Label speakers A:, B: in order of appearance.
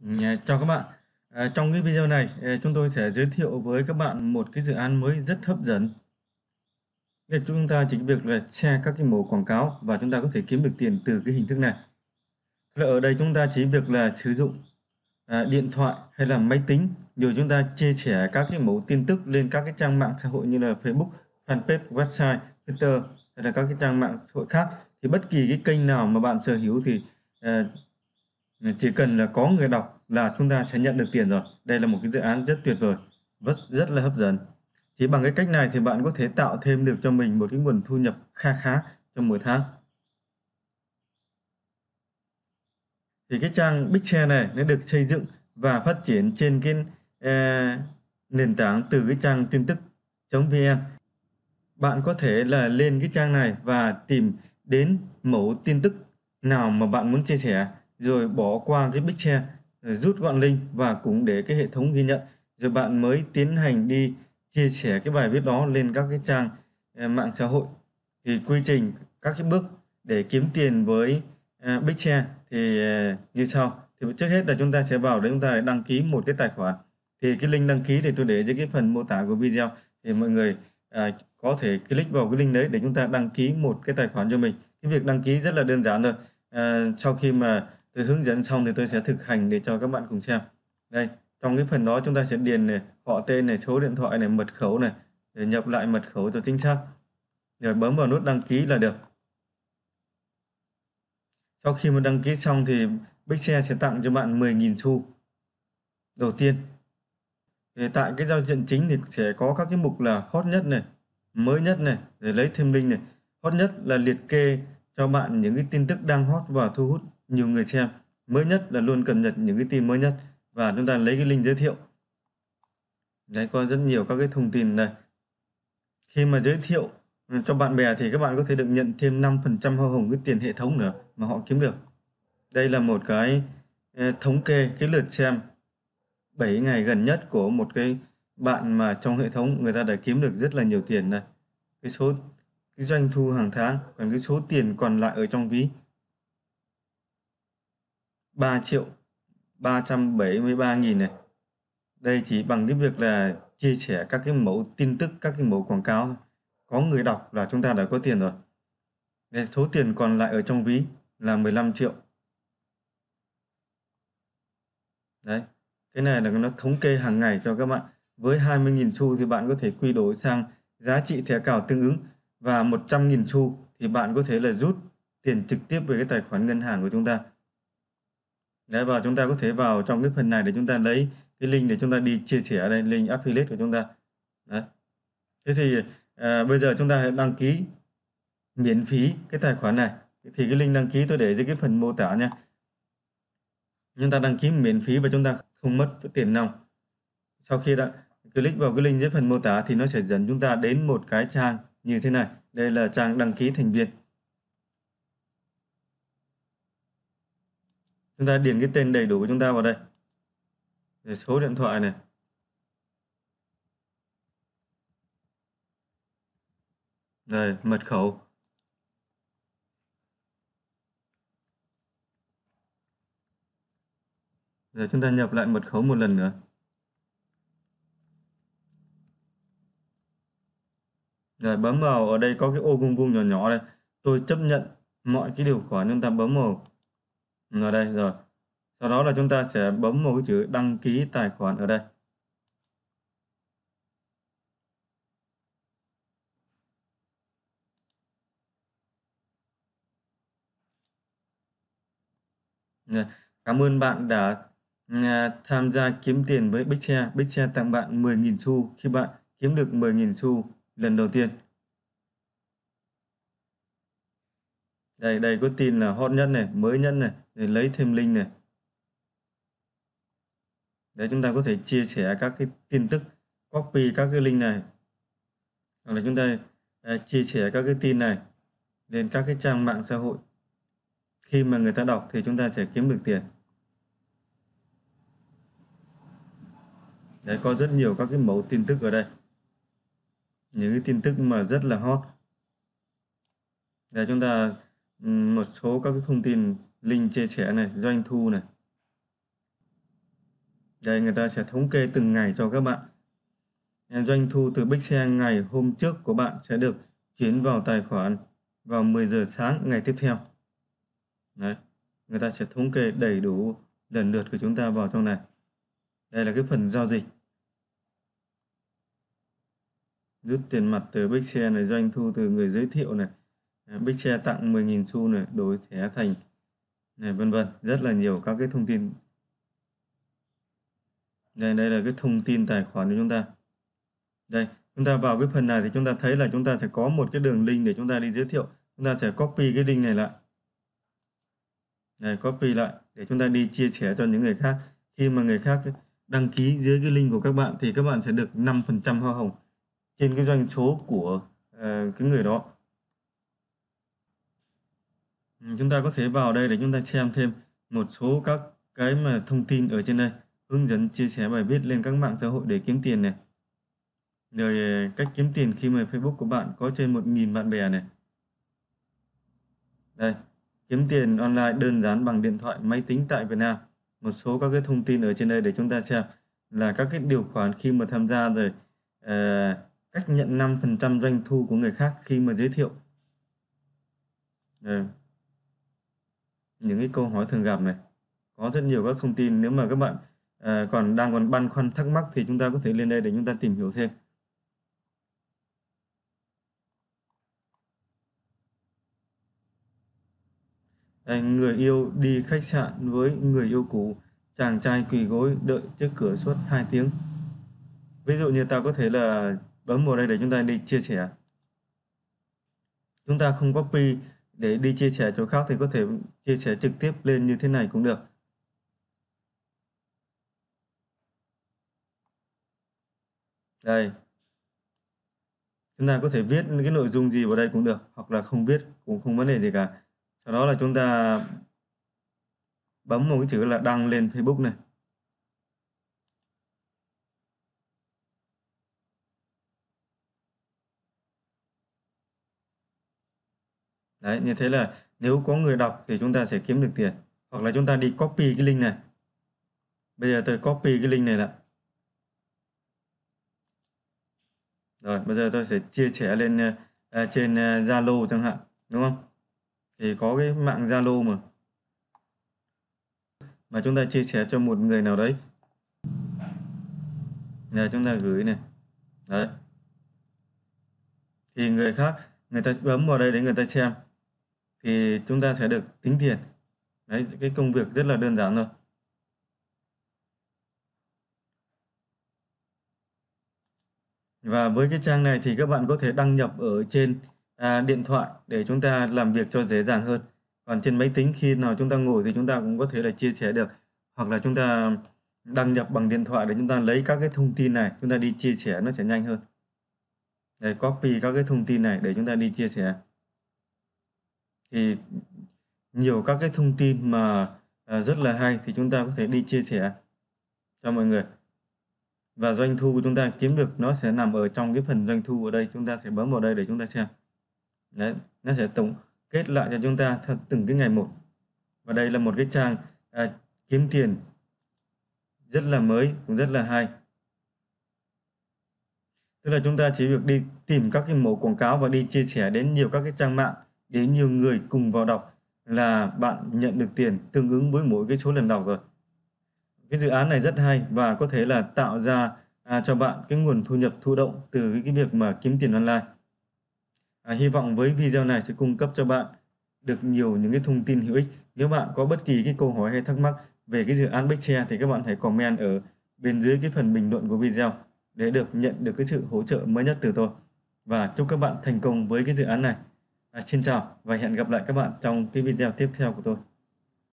A: Dạ, chào các bạn. À, trong cái video này à, chúng tôi sẽ giới thiệu với các bạn một cái dự án mới rất hấp dẫn. Để chúng ta chỉ việc là share các cái mẫu quảng cáo và chúng ta có thể kiếm được tiền từ cái hình thức này. Là ở đây chúng ta chỉ việc là sử dụng à, điện thoại hay là máy tính rồi chúng ta chia sẻ các cái mẫu tin tức lên các cái trang mạng xã hội như là Facebook, fanpage, website, Twitter hay là các cái trang mạng xã hội khác thì bất kỳ cái kênh nào mà bạn sở hữu thì uh, chỉ cần là có người đọc là chúng ta sẽ nhận được tiền rồi. Đây là một cái dự án rất tuyệt vời rất rất là hấp dẫn. Chỉ bằng cái cách này thì bạn có thể tạo thêm được cho mình một cái nguồn thu nhập kha khá trong mỗi tháng. Thì cái trang Bigshare này nó được xây dựng và phát triển trên cái eh, nền tảng từ cái trang tin tức.vn bạn có thể là lên cái trang này và tìm đến mẫu tin tức nào mà bạn muốn chia sẻ rồi bỏ qua cái big share rút gọn link và cũng để cái hệ thống ghi nhận. Rồi bạn mới tiến hành đi chia sẻ cái bài viết đó lên các cái trang ờ, mạng xã hội. Thì quy trình các cái bước để kiếm tiền với ờ, big share thì ờ, như sau. Thì trước hết là chúng ta sẽ vào để chúng ta đăng ký một cái tài khoản. Thì cái link đăng ký thì tôi để dưới cái phần mô tả của video. Thì mọi người à, có thể click vào cái link đấy để chúng ta đăng ký một cái tài khoản cho mình. Cái việc đăng ký rất là đơn giản thôi. À, sau khi mà tôi hướng dẫn xong thì tôi sẽ thực hành để cho các bạn cùng xem. Đây, trong cái phần đó chúng ta sẽ điền này, họ tên này, số điện thoại này, mật khẩu này, để nhập lại mật khẩu cho chính xác. Rồi bấm vào nút đăng ký là được. Sau khi mà đăng ký xong thì Bixshare sẽ tặng cho bạn 10.000 xu đầu tiên. Thì tại cái giao diện chính thì sẽ có các cái mục là hot nhất này, mới nhất này, để lấy thêm link này. Hot nhất là liệt kê cho bạn những cái tin tức đang hot và thu hút nhiều người xem. Mới nhất là luôn cập nhật những cái tin mới nhất. Và chúng ta lấy cái link giới thiệu. Đấy, có rất nhiều các cái thông tin này khi mà giới thiệu cho bạn bè thì các bạn có thể được nhận thêm 5% hoa hồng cái tiền hệ thống nữa mà họ kiếm được. Đây là một cái ờ, thống kê, cái lượt xem 7 ngày gần nhất của một cái bạn mà trong hệ thống người ta đã kiếm được rất là nhiều tiền này cái số, cái doanh thu hàng tháng, còn cái số tiền còn lại ở trong ví. 3 triệu 373 nghìn này. Đây chỉ bằng cái việc là chia sẻ các cái mẫu tin tức các cái mẫu quảng cáo có người đọc là chúng ta đã có tiền rồi. Đây, số tiền còn lại ở trong ví là 15 triệu. Đấy cái này là nó thống kê hàng ngày cho các bạn. Với 20.000 xu thì bạn có thể quy đổi sang giá trị thẻ cào tương ứng và 100.000 xu thì bạn có thể là rút tiền trực tiếp về cái tài khoản ngân hàng của chúng ta. Đấy, và chúng ta có thể vào trong cái phần này để chúng ta lấy cái link để chúng ta đi chia sẻ đây link affiliate của chúng ta. Đấy. thế thì à, bây giờ chúng ta hãy đăng ký miễn phí cái tài khoản này. Thì cái link đăng ký tôi để dưới cái phần mô tả nha. Chúng ta đăng ký miễn phí và chúng ta không mất tiền nào. Sau khi đã click vào cái link dưới phần mô tả thì nó sẽ dẫn chúng ta đến một cái trang như thế này. Đây là trang đăng ký thành viên. Chúng ta điền cái tên đầy đủ của chúng ta vào đây Để số điện thoại này đây, mật khẩu Rồi chúng ta nhập lại mật khẩu một lần nữa. Rồi, bấm vào, ở đây có cái ô vuông vuông nhỏ nhỏ đây. Tôi chấp nhận mọi cái điều khoản chúng ta bấm vào ở đây, rồi sau đó là chúng ta sẽ bấm một cái chữ đăng ký tài khoản ở đây Cảm ơn bạn đã à, tham gia kiếm tiền với Bixshare. Bixshare tặng bạn 10.000 xu khi bạn kiếm được 10.000 xu lần đầu tiên. đây đây có tin là hot nhất này, mới nhất này để lấy thêm link này. Để chúng ta có thể chia sẻ các cái tin tức, copy các cái link này. Hoặc là chúng ta à, chia sẻ các cái tin này lên các cái trang mạng xã hội. Khi mà người ta đọc thì chúng ta sẽ kiếm được tiền. Đấy, có rất nhiều các cái mẫu tin tức ở đây. Những cái tin tức mà rất là hot. Để chúng ta một số các cái thông tin link chia sẻ này, doanh thu này. Đây, người ta sẽ thống kê từng ngày cho các bạn. Doanh thu từ bích Xe ngày hôm trước của bạn sẽ được chuyển vào tài khoản vào 10 giờ sáng ngày tiếp theo. Đấy. người ta sẽ thống kê đầy đủ lần lượt của chúng ta vào trong này. Đây là cái phần giao dịch. Rút tiền mặt từ Big Xe này, doanh thu từ người giới thiệu này. Big Xe tặng 10.000 xu này, đổi thẻ thành này vân vân rất là nhiều các cái thông tin. Đây đây là cái thông tin tài khoản của chúng ta. Đây chúng ta vào cái phần này thì chúng ta thấy là chúng ta sẽ có một cái đường link để chúng ta đi giới thiệu. Chúng ta sẽ copy cái link này lại. Này copy lại để chúng ta đi chia sẻ cho những người khác. Khi mà người khác đăng ký dưới cái link của các bạn thì các bạn sẽ được 5% hoa hồng trên cái doanh số của uh, cái người đó chúng ta có thể vào đây để chúng ta xem thêm một số các cái mà thông tin ở trên đây hướng dẫn chia sẻ bài viết lên các mạng xã hội để kiếm tiền này. Rồi ờ, cách kiếm tiền khi mà Facebook của bạn có trên 1.000 bạn bè này. Đây kiếm tiền online đơn giản bằng điện thoại máy tính tại Việt Nam. Một số các cái thông tin ở trên đây để chúng ta xem là các cái điều khoản khi mà tham gia rồi uh, cách nhận 5% doanh thu của người khác khi mà giới thiệu. Rồi những cái câu hỏi thường gặp này có rất nhiều các thông tin nếu mà các bạn uh, còn đang còn băn khoăn thắc mắc thì chúng ta có thể lên đây để chúng ta tìm hiểu thêm Đây, người yêu đi khách sạn với người yêu cũ, chàng trai quỳ gối đợi trước cửa suốt 2 tiếng. Ví dụ như ta có thể là bấm vào đây để chúng ta đi chia sẻ. Chúng ta không copy để đi chia sẻ chỗ khác thì có thể chia sẻ trực tiếp lên như thế này cũng được. Đây. Chúng ta có thể viết cái nội dung gì vào đây cũng được, hoặc là không viết cũng không vấn đề gì cả sau đó là chúng ta bấm một cái chữ là đăng lên Facebook này Đấy, như thế là nếu có người đọc thì chúng ta sẽ kiếm được tiền. Hoặc là chúng ta đi copy cái link này. Bây giờ tôi copy cái link này lại. Rồi, bây giờ tôi sẽ chia sẻ lên uh, trên ờ, Zalo uh, chẳng hạn, đúng không? thì có cái mạng Zalo mà mà chúng ta chia sẻ cho một người nào đấy là chúng ta gửi này đấy thì người khác người ta bấm vào đây để người ta xem thì chúng ta sẽ được tính tiền. Đấy cái công việc rất là đơn giản thôi. Và với cái trang này thì các bạn có thể đăng nhập ở trên à, điện thoại để chúng ta làm việc cho dễ dàng hơn. Còn trên máy tính khi nào chúng ta ngồi thì chúng ta cũng có thể là chia sẻ được. Hoặc là chúng ta đăng nhập bằng điện thoại để chúng ta lấy các cái thông tin này chúng ta đi chia sẻ nó sẽ nhanh hơn. Để copy các cái thông tin này để chúng ta đi chia sẻ thì nhiều các cái thông tin mà à, rất là hay thì chúng ta có thể đi chia sẻ cho mọi người. Và doanh thu của chúng ta kiếm được nó sẽ nằm ở trong cái phần doanh thu ở đây chúng ta sẽ bấm vào đây để chúng ta xem. Đấy, nó sẽ tổng kết lại cho chúng ta theo từng cái ngày một. Và đây là một cái trang à, kiếm tiền rất là mới cũng rất là hay. Tức là chúng ta chỉ việc đi tìm các cái mẫu quảng cáo và đi chia sẻ đến nhiều các cái trang mạng đến nhiều người cùng vào đọc là bạn nhận được tiền tương ứng với mỗi cái số lần đọc rồi cái dự án này rất hay và có thể là tạo ra à, cho bạn cái nguồn thu nhập thụ động từ cái, cái việc mà kiếm tiền online À, hy vọng với video này sẽ cung cấp cho bạn được nhiều những cái thông tin hữu ích. Nếu bạn có bất kỳ cái câu hỏi hay thắc mắc về cái dự án Big thì các bạn hãy comment ở bên dưới cái phần bình luận của video để được nhận được cái sự hỗ trợ mới nhất từ tôi. Và chúc các bạn thành công với cái dự án này. À, xin chào và hẹn gặp lại các bạn trong cái video tiếp theo của tôi.